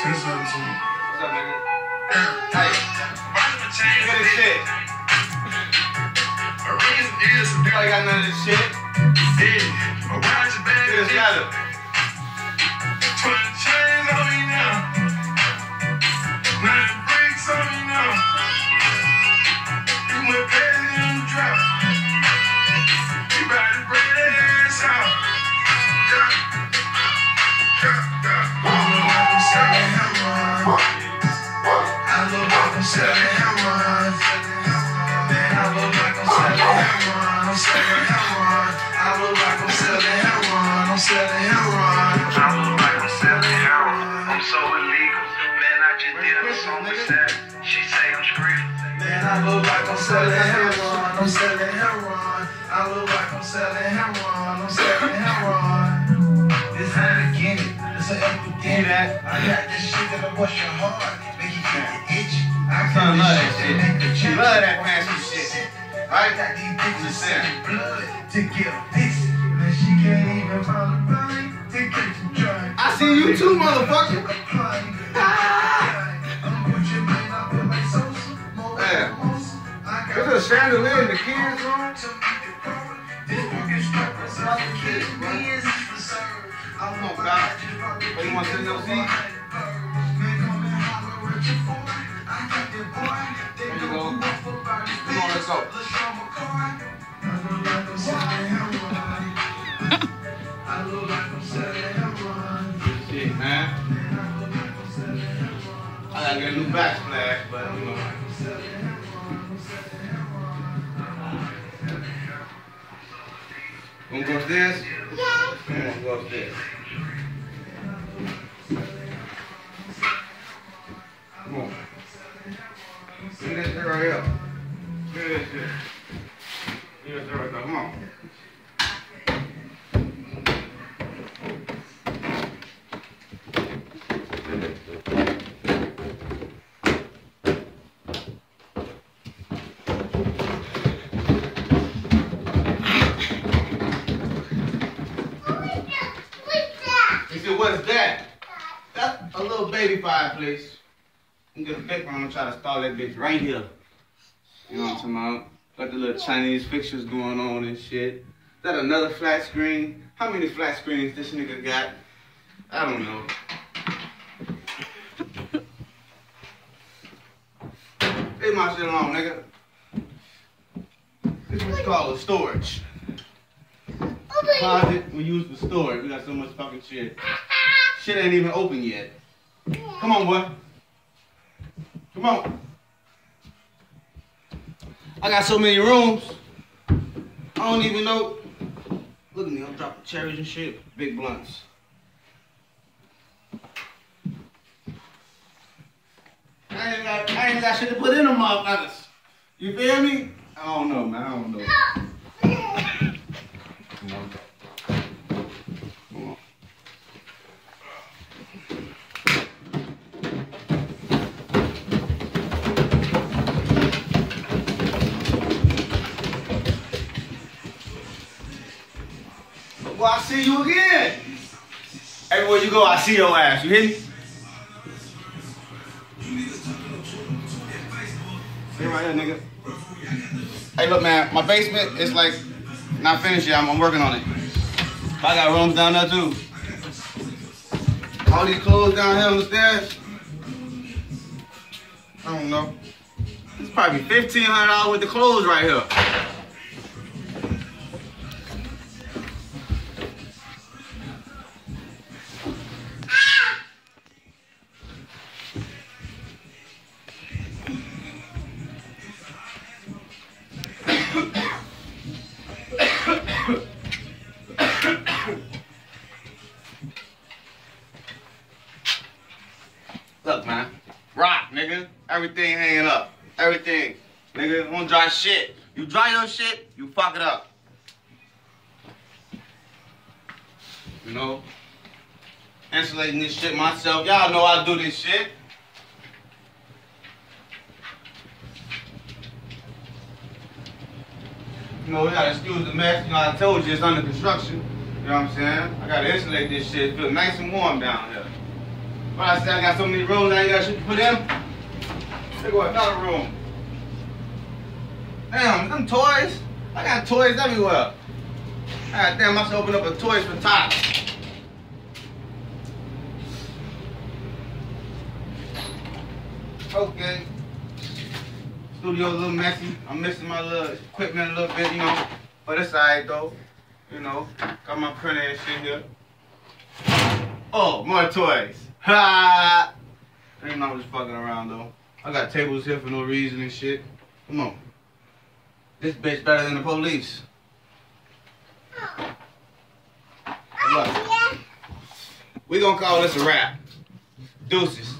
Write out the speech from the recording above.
Say something to me. What's up, nigga? Hey, look at this shit. Nobody got none of this shit. Look at this leather. Selling heroin, man, I look like I'm selling. I'm selling heroin. I look like I'm selling. I'm selling heroin. I look like I'm so illegal. Man, I just did a with that. She say I'm screaming. Man, I look like I'm selling heroin. I'm selling heroin. I look like I'm selling heroin. I'm selling heroin. This ain't a guinea. It's an. I got this shit that'll wash your heart. Make you get the itch. I got love this that shit that make the shit. She love that fancy shit. I Right? got these bitches sending blood to get a piss. Man, she can't even find a to get drug. I see you too, motherfucker. Man. Look at the chandelier in the kids' room. Come on, pal. Oh, you want to sit in your seat? There you go. Come on, let's go. Shit, man. I gotta get a new backsplash, but you know. Wanna go upstairs? Yeah. Come on, 185, please. I'm gonna try to stall that bitch right here. You know what I'm talking about? Got the little Chinese fixtures going on and shit. Is that another flat screen? How many flat screens this nigga got? I don't know. Leave my shit alone, nigga. This is called storage. Oh Closet we use for storage. We got so much fucking shit. Shit ain't even open yet. Come on, boy. Come on. I got so many rooms. I don't even know. Look at me, I'm dropping cherries and shit. Big blunts. I ain't got, I ain't got shit to put in them motherfuckers. You feel me? I don't know, man. I don't know. Well, I see you again. Everywhere you go, I see your ass. You hear me? Stay right here, nigga. Hey, look, man, my basement is like not finished yet. I'm, I'm working on it. I got rooms down there too. All these clothes down here on the stairs. I don't know. It's probably fifteen hundred dollars worth of clothes right here. Look, man. Rock, nigga. Everything hanging up. Everything. Nigga, don't dry shit. You dry your shit, you fuck it up. You know? Insulating this shit myself. Y'all know I do this shit. You know, we gotta excuse the mess. You know, I told you it's under construction. You know what I'm saying? I gotta insulate this shit. Feel nice and warm down here. I I got so many rooms, I ain't got shit to put in. They go another room. Damn, them toys. I got toys everywhere. God damn, I should open up a Toys for Tots. Okay. Studio's a little messy. I'm missing my little equipment a little bit, you know. But it's alright though. You know, got my printer and shit here. Oh, more toys. Ha! Ain't no just fucking around though. I got tables here for no reason and shit. Come on. This bitch better than the police. Look. We gonna call this a wrap. Deuces.